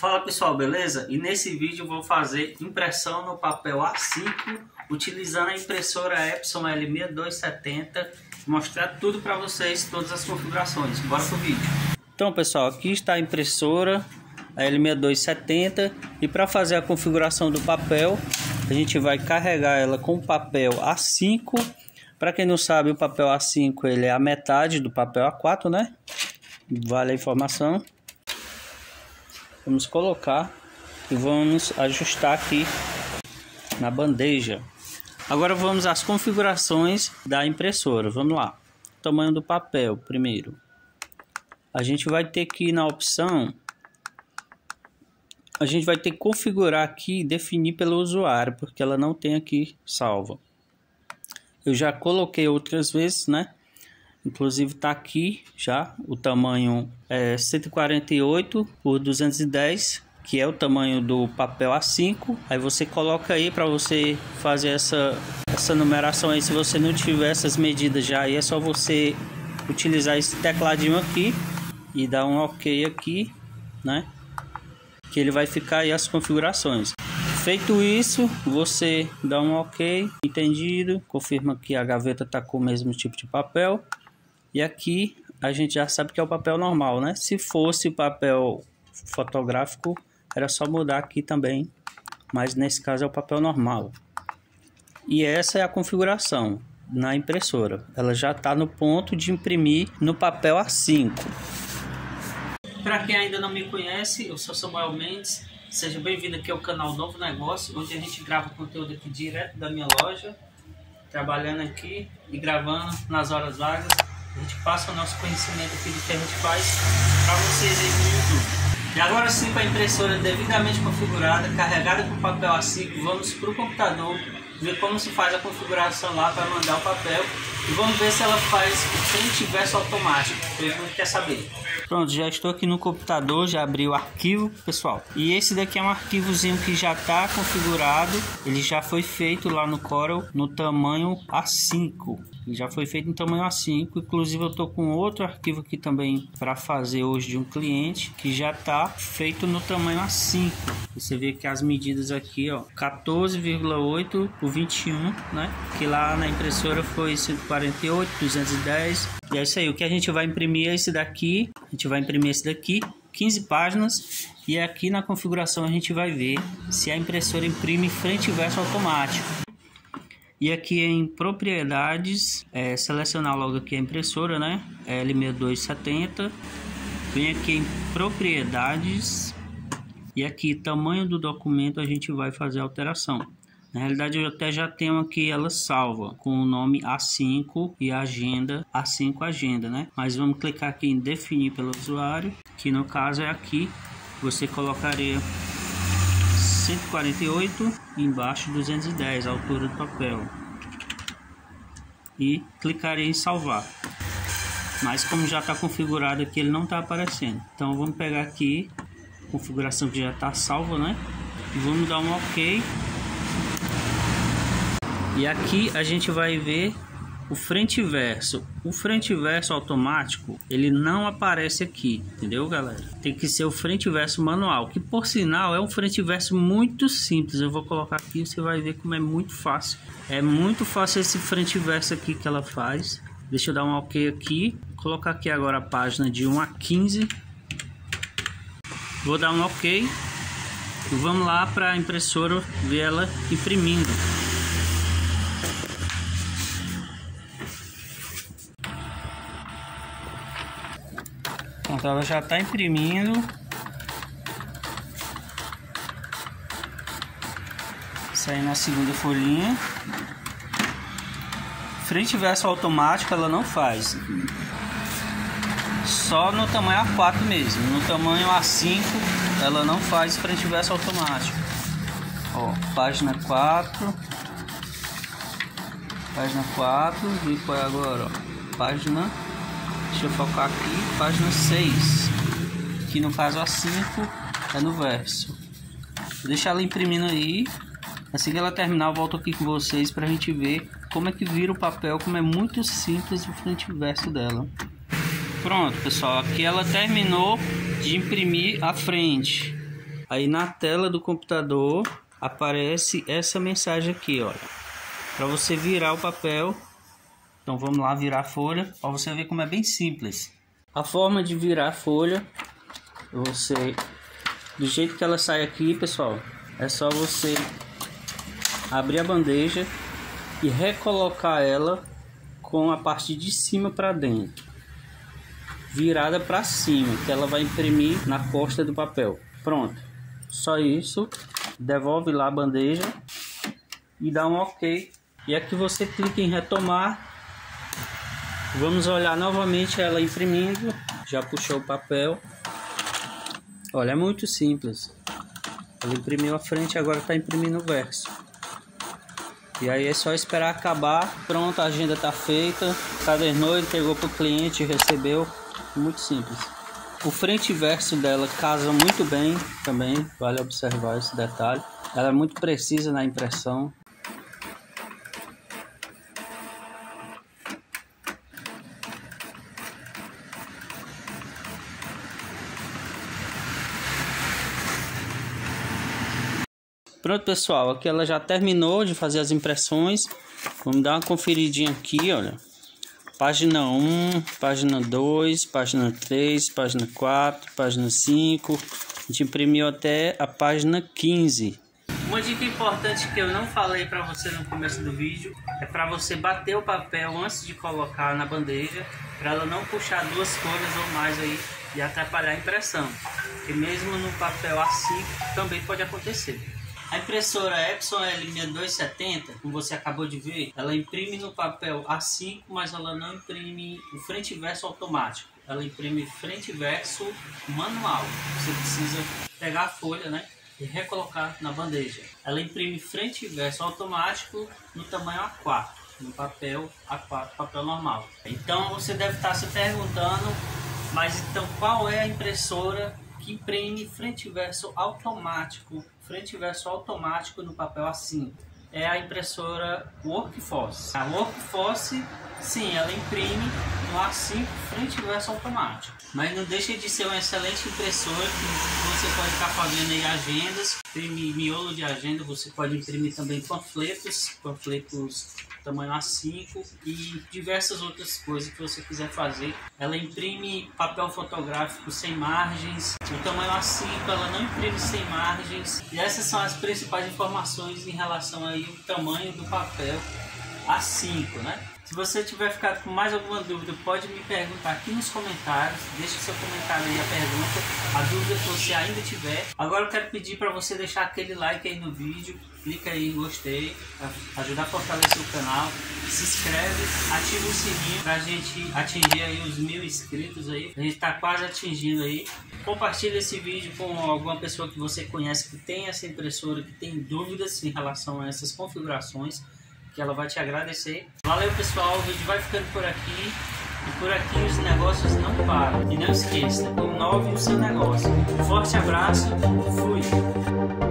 Fala pessoal, beleza? E nesse vídeo vou fazer impressão no papel A5 utilizando a impressora Epson L6270 mostrar tudo para vocês, todas as configurações. Bora pro vídeo. Então pessoal, aqui está a impressora a L6270 e para fazer a configuração do papel a gente vai carregar ela com papel A5 para quem não sabe o papel A5 ele é a metade do papel A4 né vale a informação vamos colocar e vamos ajustar aqui na bandeja agora vamos às configurações da impressora vamos lá tamanho do papel primeiro a gente vai ter que ir na opção a gente vai ter que configurar aqui e definir pelo usuário, porque ela não tem aqui salva. Eu já coloquei outras vezes, né? Inclusive tá aqui já o tamanho é 148 por 210, que é o tamanho do papel A5. Aí você coloca aí para você fazer essa essa numeração aí. Se você não tiver essas medidas já, aí é só você utilizar esse tecladinho aqui e dar um OK aqui, né? que ele vai ficar aí as configurações. Feito isso, você dá um OK, entendido, confirma que a gaveta está com o mesmo tipo de papel. E aqui a gente já sabe que é o papel normal, né? Se fosse o papel fotográfico, era só mudar aqui também, mas nesse caso é o papel normal. E essa é a configuração na impressora. Ela já está no ponto de imprimir no papel A5. Para quem ainda não me conhece, eu sou Samuel Mendes. Seja bem-vindo aqui ao canal Novo Negócio, onde a gente grava conteúdo aqui direto da minha loja, trabalhando aqui e gravando nas horas vagas. A gente passa o nosso conhecimento aqui do que a gente faz para vocês aí no YouTube. E agora sim, com a impressora devidamente configurada, carregada com papel A5, vamos para o computador ver como se faz a configuração lá para mandar o papel e vamos ver se ela faz o frente e verso automático. Todo mundo quer saber. Pronto, já estou aqui no computador, já abri o arquivo, pessoal. E esse daqui é um arquivozinho que já está configurado. Ele já foi feito lá no Corel no tamanho A5. Ele já foi feito no tamanho A5. Inclusive eu estou com outro arquivo aqui também para fazer hoje de um cliente que já está feito no tamanho A5. Você vê que as medidas aqui, ó, 14,8 por 21, né? Que lá na impressora foi 148, 210. E é isso aí. O que a gente vai imprimir é esse daqui a gente vai imprimir esse daqui, 15 páginas, e aqui na configuração a gente vai ver se a impressora imprime frente e verso automático. E aqui em propriedades, é, selecionar logo aqui a impressora, né? L6270. Vem aqui em propriedades e aqui tamanho do documento a gente vai fazer alteração. Na realidade, eu até já tenho aqui ela salva com o nome A5 e agenda A5 agenda, né? Mas vamos clicar aqui em definir pelo usuário, que no caso é aqui. Você colocaria 148 e embaixo 210, a altura do papel. E clicaria em salvar. Mas como já está configurado aqui, ele não está aparecendo. Então vamos pegar aqui, configuração que já está salva, né? E vamos dar um OK e aqui a gente vai ver o frente e verso. O frente e verso automático, ele não aparece aqui, entendeu, galera? Tem que ser o frente e verso manual, que por sinal é um frente e verso muito simples. Eu vou colocar aqui, você vai ver como é muito fácil. É muito fácil esse frente e verso aqui que ela faz. Deixa eu dar um OK aqui. Vou colocar aqui agora a página de 1 a 15. Vou dar um OK. E vamos lá para a impressora ver ela imprimindo. Pronto, ela já está imprimindo. Sair na segunda folhinha. Frente e verso automático ela não faz. Só no tamanho A4 mesmo. No tamanho A5 ela não faz frente e verso automático. Ó, página 4. Página 4. E qual é agora? Ó, página Deixa eu focar aqui, página 6, que no caso a 5 é no verso. Vou deixar ela imprimindo aí. Assim que ela terminar, eu volto aqui com vocês para a gente ver como é que vira o papel, como é muito simples o frente e verso dela. Pronto, pessoal, aqui ela terminou de imprimir a frente. Aí na tela do computador aparece essa mensagem aqui, olha. Para você virar o papel. Então vamos lá virar a folha, para você ver como é bem simples. A forma de virar a folha, você do jeito que ela sai aqui, pessoal, é só você abrir a bandeja e recolocar ela com a parte de cima para dentro, virada para cima, que ela vai imprimir na costa do papel. Pronto. Só isso. Devolve lá a bandeja e dá um OK. E aqui você clica em retomar. Vamos olhar novamente ela imprimindo. Já puxou o papel. Olha, é muito simples. Ela imprimiu a frente, agora está imprimindo o verso. E aí é só esperar acabar. Pronto, a agenda está feita. Cadernou, entregou para o cliente, recebeu. Muito simples. O frente e verso dela casa muito bem também, vale observar esse detalhe. Ela é muito precisa na impressão. Pronto, pessoal, aqui ela já terminou de fazer as impressões. Vamos dar uma conferidinha aqui, olha. Página 1, página 2, página 3, página 4, página 5. A gente imprimiu até a página 15. Uma dica importante que eu não falei para você no começo do vídeo é para você bater o papel antes de colocar na bandeja, para ela não puxar duas folhas ou mais aí e atrapalhar a impressão. E mesmo no papel A5 também pode acontecer. A impressora Epson L6270, como você acabou de ver, ela imprime no papel A5, mas ela não imprime o frente e verso automático. Ela imprime frente e verso manual. Você precisa pegar a folha, né? E recolocar na bandeja. Ela imprime frente e verso automático no tamanho A4, no papel A4, papel normal. Então você deve estar se perguntando, mas então qual é a impressora que imprime frente e verso automático frente e verso automático no papel assim é a impressora Workforce. A Workforce, sim, ela imprime no A5 frente e verso automático. Mas não deixa de ser uma excelente impressora que você pode estar fazendo aí agendas, imprimir miolo de agenda, você pode imprimir também panfletos, panfletos tamanho A5 e diversas outras coisas que você quiser fazer. Ela imprime papel fotográfico sem margens, o tamanho A5 ela não imprime sem margens. E essas são as principais informações em relação aí ao tamanho do papel A5, né? Se você tiver ficado com mais alguma dúvida, pode me perguntar aqui nos comentários. Deixe seu comentário aí, a pergunta, a dúvida que você ainda tiver. Agora eu quero pedir para você deixar aquele like aí no vídeo. Clica aí em gostei, ajudar a fortalecer o canal. Se inscreve, ativa o sininho para a gente atingir aí os mil inscritos aí. A gente está quase atingindo aí. Compartilhe esse vídeo com alguma pessoa que você conhece que tem essa impressora, que tem dúvidas em relação a essas configurações que ela vai te agradecer. Valeu pessoal, o vídeo vai ficando por aqui. E por aqui os negócios não param. E não esqueça, inove o seu negócio. Um forte abraço, fui!